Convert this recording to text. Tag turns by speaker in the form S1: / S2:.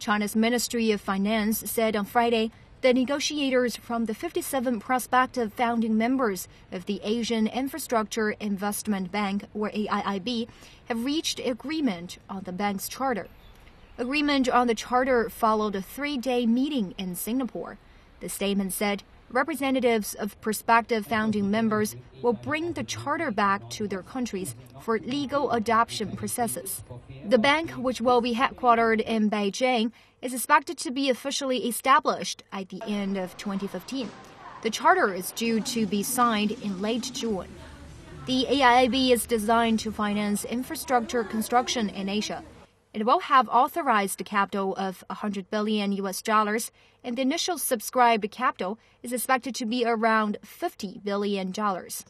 S1: China's Ministry of Finance said on Friday the negotiators from the 57 prospective founding members of the Asian Infrastructure Investment Bank, or AIIB, have reached agreement on the bank's charter. Agreement on the charter followed a three day meeting in Singapore. The statement said representatives of prospective founding members will bring the charter back to their countries for legal adoption processes. The bank, which will be headquartered in Beijing, is expected to be officially established at the end of 2015. The charter is due to be signed in late June. The AIIB is designed to finance infrastructure construction in Asia. It will have authorized capital of 100 billion US dollars, and the initial subscribed capital is expected to be around 50 billion dollars.